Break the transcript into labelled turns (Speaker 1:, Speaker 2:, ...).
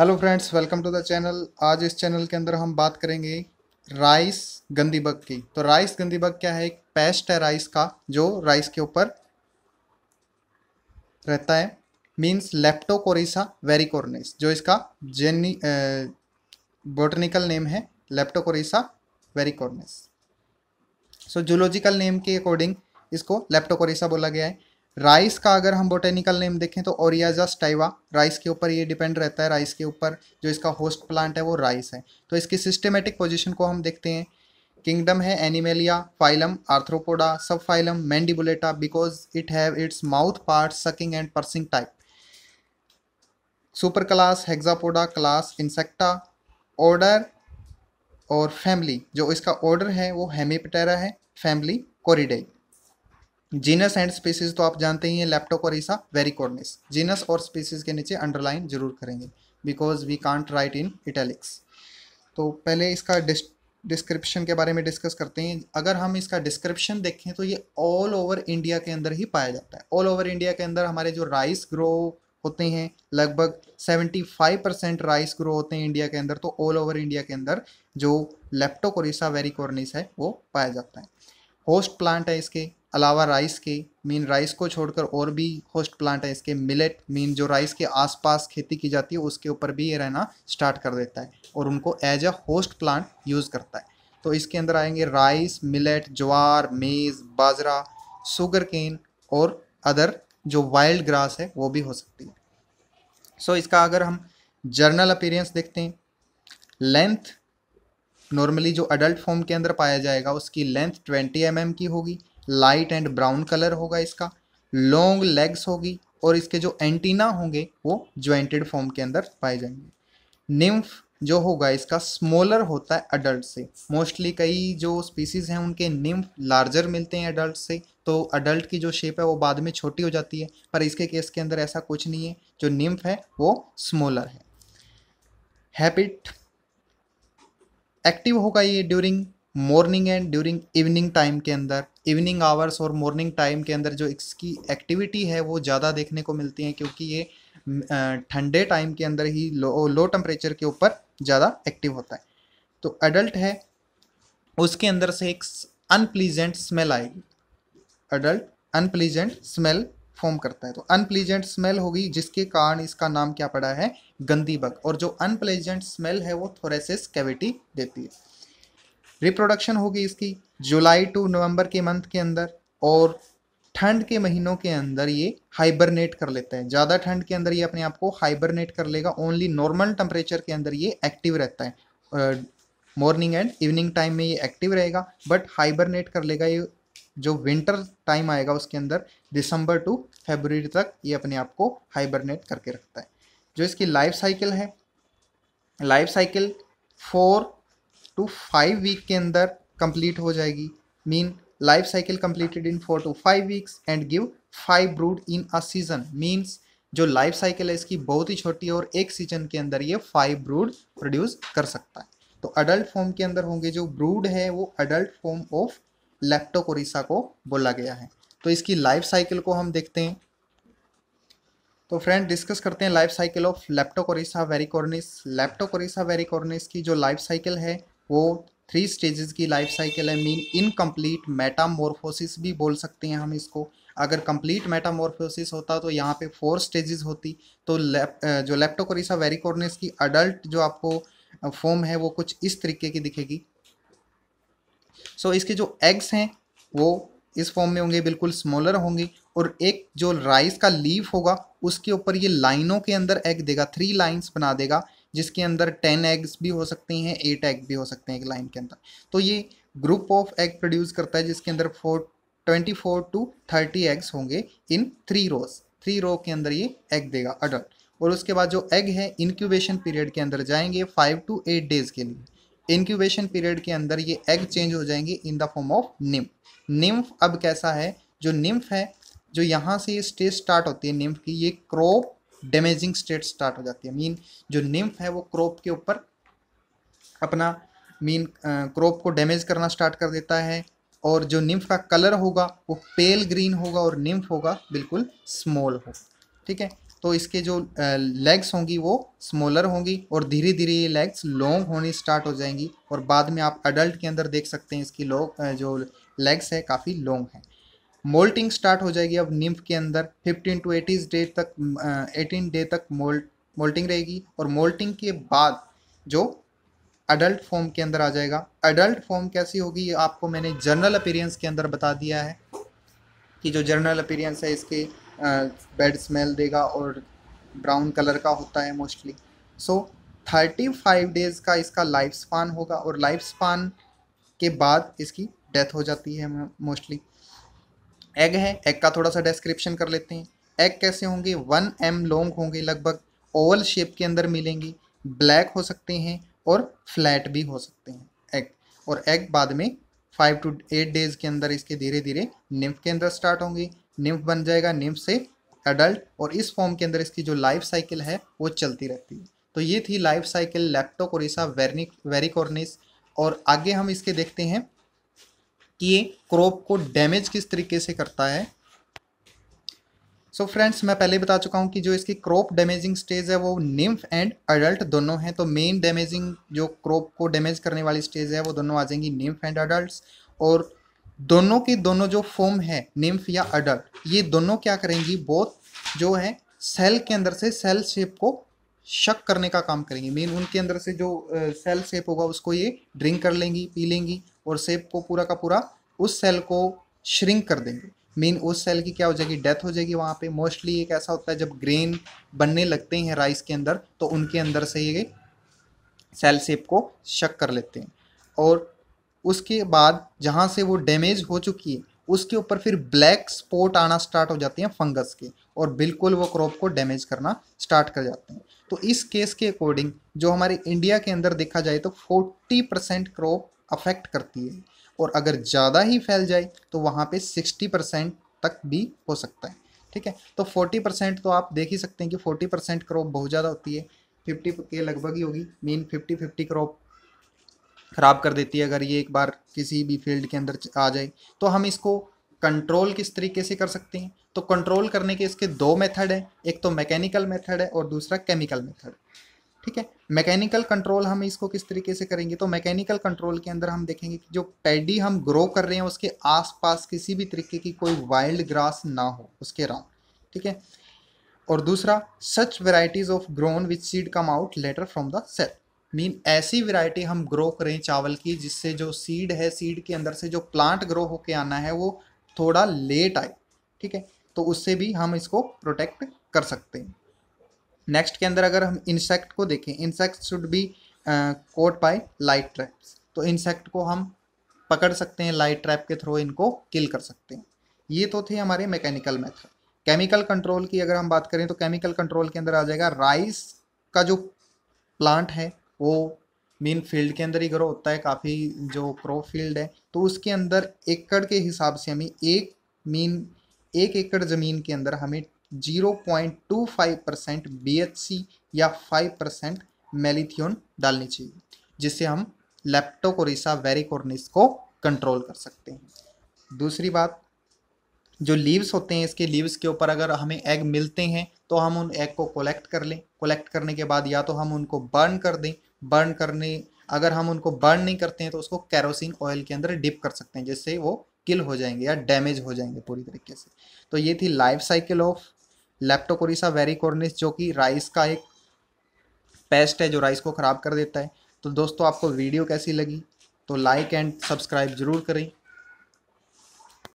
Speaker 1: Hello friends welcome to the channel आज इस channel के अंदर हम बात करेंगे राइस गंदी बग की। तो राइस गंदी बग क्या है? एक पेस्ट है राइस का, जो राइस के ऊपर रहता है। मींस लेप्टोकोरिसा वेरिकोर्निस जो इसका जेनी बोटनिकल नेम है Leptocorisa varicornis so zoological name के अकॉर्डिंग इसको लेप्टोकोरिसा बोला गया है। राइस का अगर हम बोटेनिकल नेम देखें तो ओरियाजा स्टाइवा राइस के ऊपर ये डिपेंड रहता है, राइस के ऊपर जो इसका होस्ट प्लांट है वो राइस है। तो इसकी सिस्टमेटिक पोजिशन को हम देखते हैं। किंगडम है Animalia phylum Arthropoda sub phylum Mandibulata because it have its mouth part sucking and piercing type super class Hexapoda class Insecta order और फैमिली जो इसका ऑर्डर है वो हेमीपटेरा है family Coreidae genus and species तो आप जानते ही हैं लेप्टोकोरिसा वेरिकोर्निस जीनस और स्पीसीज के नीचे अंडरलाइन ज़रूर करेंगे because we can't write in italics तो पहले इसका डिस्क्रिप्शन के बारे में डिस्कस करते हैं। अगर हम इसका डिस्क्रिप्शन देखें तो ये ऑल ओवर इंडिया के अंदर ही पाया जाता है। ऑल ओवर इंडिया के अंदर हमारे जो राइस ग्रो होते हैं, लगभग 75 परसेंट राइस ग्रो होते हैं इंडिया के अंदर तो ऑल ओवर इंडिया के अंदर जो लेप्टोकोरिसा वेरिकोर्निस है, वो पाया जाता है। होस्ट प्लांट है इसके। अलावा राइस के मीन राइस को छोड़कर और भी होस्ट प्लांट है इसके मिलेट मीन जो राइस के आसपास खेती की जाती है उसके ऊपर भी ये रहना स्टार्ट कर देता है और उनको as a host plant use करता है। तो इसके अंदर आएँगे राइस मिलेट ज्वार मेज़ बाजरा सुगर केन और अदर जो वाइल्ड ग्रास है वो भी हो सकती है। सो so, इसका अगर हम जर्नल अपीरियंस देखते हैं लेंथ नॉर्मली जो अडल्ट फॉर्म के अंदर पाया जाएगा उसकी लेंथ 20 एम की होगी। लाइट एंड ब्राउन कलर होगा इसका, लॉन्ग लेग्स होगी और इसके जो एंटीना होंगे वो ज्वाइंटेड फॉर्म के अंदर पाए जाएँगे। निम्फ जो होगा इसका स्मॉलर होता है अडल्ट से। मोस्टली कई जो स्पीसीज हैं उनके निम्फ लार्जर मिलते हैं अडल्ट से तो अडल्ट की जो शेप है वो बाद में छोटी हो जाती है, पर इसके केस के अंदर ऐसा कुछ नहीं है। जो निम्फ है वो स्मॉलर है। हैबिट एक्टिव होगा ये during morning and during evening time के अंदर इवनिंग आवर्स और मॉर्निंग टाइम के अंदर जो इसकी एक्टिविटी है, वो ज़्यादा देखने को मिलती है क्योंकि ये ठंडे टाइम के अंदर ही लो लो टेम्परेचर के ऊपर ज़्यादा एक्टिव होता है। तो एडल्ट है, उसके अंदर से एक अनप्लीजेंट स्मेल आएगी। अडल्ट अनप्लीजेंट स्मेल फॉर्म करता है। तो अनप्लीजेंट स्मेल होगी, जिसके कारण इसका नाम क्या पड़ा है? गंदी बग। और जो अनप्लीजेंट स्मेल है, वो थोरेसिस कैविटी देती है। रिप्रोडक्शन होगी इसकी जुलाई टू नवंबर के मंथ के अंदर और ठंड के महीनों के अंदर ये हाइबरनेट कर लेता है। ज़्यादा ठंड के अंदर ये अपने आप को हाइबरनेट कर लेगा ओनली नॉर्मल टेम्परेचर के अंदर ये एक्टिव रहता है। मॉर्निंग एंड इवनिंग टाइम में ये एक्टिव रहेगा बट हाइबरनेट कर लेगा ये जो विंटर टाइम आएगा उसके अंदर दिसंबर टू फेबररी तक ये अपने आप को हाइबरनेट करके रखता है। जो इसकी लाइफ साइकिल है life cycle four to five week के अंदर कंप्लीट हो जाएगी। Mean life cycle completed in four to five weeks and give five brood in a season means जो लाइफ साइकिल है, इसकी बहुत ही छोटी है और एक सीज़न के अंदर ये फाइव ब्रूड प्रोड्यूस कर सकता है। तो अडल्ट फॉर्म के अंदर होंगे जो ब्रूड है, वो अडल्ट फॉर्म ऑफ़ लेप्टोकोरिसा को बोला गया है। तो इसकी लाइफ साइकिल को हम देखते हैं। तो फ्रेंड डिस्कस करते हैं life cycle of Leptocorisa varicornis Leptocorisa varicornis की जो लाइफ साइकिल है वो थ्री स्टेजेस की लाइफ साइकिल है मीन इनकम्प्लीट मेटामोरफोसिस भी बोल सकते हैं हम इसको। अगर कंप्लीट मेटामोरफोसिस होता तो यहाँ पे फोर स्टेजेस होती। तो लेप, जो लेप्टोकोरिसा वेरिकोर्निस की अडल्ट जो आपको फॉर्म है वो कुछ इस तरीके की दिखेगी। सो so, इसके जो एग्स हैं वो इस फॉर्म में होंगे बिल्कुल स्मॉलर होंगे। और एक जो राइस का लीफ होगा उसके ऊपर ये लाइनों के अंदर एग देगा थ्री लाइंस बना देगा। जिसके अंदर टेन एग्स भी हो सकते हैं एट एग भी हो सकते हैं एक लाइन के अंदर। तो ये ग्रुप ऑफ़ एग प्रोड्यूस करता है, जिसके अंदर four twenty four to thirty eggs होंगे in three rose three row के अंदर ये एग देगा अडल्ट और उसके बाद जो एग है इंक्यूबेशन पीरियड के अंदर जाएँगे फाइव टू एट डेज़ के लिए। इंक्यूबेशन पीरियड के अंदर ये एग चेंज हो जाएँगे in the form of nymph nymph अब कैसा है? जो निम्फ है, जो यहाँ से ये स्टेज स्टार्ट होती है निम्फ की ये क्रॉप डैमेजिंग स्टेट स्टार्ट हो जाती है। मीन जो निम्फ है वो क्रॉप के ऊपर अपना मीन क्रॉप को डैमेज करना स्टार्ट कर देता है और जो निम्फ का कलर होगा वो पेल ग्रीन होगा और निम्फ होगा बिल्कुल स्मॉल हो। ठीक है? तो इसके जो लेग्स होंगी वो स्मॉलर होंगी और धीरे धीरे ये लेग्स लॉन्ग होनी स्टार्ट हो जाएँगी और बाद में आप अडल्ट के अंदर देख सकते हैं इसकी लोग जो लेग्स है काफ़ी लॉन्ग है। मोल्टिंग स्टार्ट हो जाएगी अब निम्फ के अंदर। 15 टू 80 डे तक 18 डे तक मोल्ट मोल्टिंग रहेगी और मोल्टिंग के बाद जो अडल्ट फॉर्म के अंदर आ जाएगा। अडल्ट फॉर्म कैसी होगी? आपको मैंने जर्नल अपीरियंस के अंदर बता दिया है कि जो जर्नल अपीरियंस है इसके बेड स्मेल देगा और ब्राउन कलर का होता है mostly so thirty five days का इसका लाइफ स्पान होगा और लाइफ स्पान के बाद इसकी डेथ हो जाती है मोस्टली एग है एग का थोड़ा सा डिस्क्रिप्शन कर लेते हैं। एग कैसे होंगे? वन एम लॉन्ग होंगे लगभग। ओवल शेप के अंदर मिलेंगी। ब्लैक हो सकते हैं और फ्लैट भी हो सकते हैं एग और एग बाद में फाइव टू एट डेज़ के अंदर इसके धीरे धीरे निम्फ के अंदर स्टार्ट होंगे। निम्फ बन जाएगा निम्फ से एडल्ट और इस फॉर्म के अंदर इसकी जो लाइफ साइकिल है, वो चलती रहती है। तो ये थी लाइफ साइकिल लैप्टोकोरिसा वेरनिक वेरिकोर्निस। और आगे हम इसके देखते हैं कि ये क्रॉप को डैमेज किस तरीके से करता है। सो so फ्रेंड्स मैं पहले बता चुका हूँ कि जो इसकी क्रॉप डैमेजिंग स्टेज है, वो निम्फ एंड अडल्ट दोनों हैं। तो मेन डैमेजिंग जो क्रॉप को डैमेज करने वाली स्टेज है, वो दोनों आ जाएँगी निम्फ एंड अडल्ट और दोनों की दोनों जो फॉर्म है निम्फ या अडल्ट ये दोनों क्या करेंगी? बोथ जो है सेल के अंदर से सेल शेप को शक करने का काम करेंगी। मीन उनके अंदर से जो सेल शेप होगा, उसको ये ड्रिंक कर लेंगी, पी लेंगी। और शेप को पूरा का पूरा उस सेल को श्रिंक कर देंगे। मीन उस सेल की क्या हो जाएगी? डेथ हो जाएगी वहाँ पे। मोस्टली एक ऐसा होता है, जब ग्रेन बनने लगते हैं राइस के अंदर तो उनके अंदर से ये सेल सेप को शक कर लेते हैं। और उसके बाद जहाँ से वो डैमेज हो चुकी है, उसके ऊपर फिर ब्लैक स्पॉट आना स्टार्ट हो जाते हैं फंगस के, और बिल्कुल वो क्रॉप को डैमेज करना स्टार्ट कर जाते हैं। तो इस केस के अकॉर्डिंग जो हमारे इंडिया के अंदर देखा जाए तो 40 परसेंट क्रॉप अफेक्ट करती है। और अगर ज़्यादा ही फैल जाए तो वहाँ पे 60 परसेंट तक भी हो सकता है। ठीक है? तो 40 परसेंट तो आप देख ही सकते हैं कि 40 परसेंट क्रॉप बहुत ज़्यादा होती है। 50 के लगभग ही होगी। मीन 50 50 क्रॉप ख़राब कर देती है अगर ये एक बार किसी भी फ़ील्ड के अंदर आ जाए। तो हम इसको कंट्रोल किस तरीके से कर सकते हैं? तो कंट्रोल करने के इसके दो मेथड हैं। एक तो मैकेनिकल मेथड है और दूसरा केमिकल मेथड ठीक है? मैकेनिकल कंट्रोल हम इसको किस तरीके से करेंगे? तो मैकेनिकल कंट्रोल के अंदर हम देखेंगे कि जो पैडी हम ग्रो कर रहे हैं, उसके आसपास किसी भी तरीके की कोई वाइल्ड ग्रास ना हो, उसके राउंड ठीक है? और दूसरा such varieties of grown which seed come out later from the cell mean ऐसी वैरायटी हम ग्रो करें चावल की, जिससे जो सीड है सीड के अंदर से जो प्लांट ग्रो होके आना है, वो थोड़ा लेट आए, ठीक है? तो उससे भी हम इसको प्रोटेक्ट कर सकते हैं। नेक्स्ट के अंदर अगर हम इंसेक्ट को देखें insect should be caught by light traps तो इंसेक्ट को हम पकड़ सकते हैं लाइट ट्रैप के थ्रू इनको किल कर सकते हैं। ये तो थे हमारे मैकेनिकल मेथड केमिकल कंट्रोल की अगर हम बात करें तो केमिकल कंट्रोल के अंदर आ जाएगा राइस का जो प्लांट है, वो मेन फ़ील्ड के अंदर ही ग्रो होता है, काफ़ी जो क्रॉप फ़ील्ड है। तो उसके अंदर एकड़ के हिसाब से हमें एक मीन एक एकड़ ज़मीन के अंदर हमें zero point two five percent B H C या फाइव परसेंट मेलिथियोन डालनी चाहिए, जिससे हम लेप्टोकोरिसा वेरिकोर्निस को कंट्रोल कर सकते हैं। दूसरी बात, जो लीव्स होते हैं, इसके लीव्स के ऊपर अगर हमें एग मिलते हैं तो हम उन एग को कलेक्ट कर लें। कलेक्ट करने के बाद या तो हम उनको बर्न कर दें। बर्न करने, अगर हम उनको बर्न नहीं करते हैं तो उसको कैरोसिन ऑयल के अंदर डिप कर सकते हैं, जिससे वो किल हो जाएँगे या डैमेज हो जाएँगे पूरी तरीके से। तो ये थी life cycle of Leptocorisa varicornis जो कि राइस का एक पेस्ट है, जो राइस को ख़राब कर देता है। तो दोस्तों, आपको वीडियो कैसी लगी तो लाइक एंड सब्सक्राइब ज़रूर करें।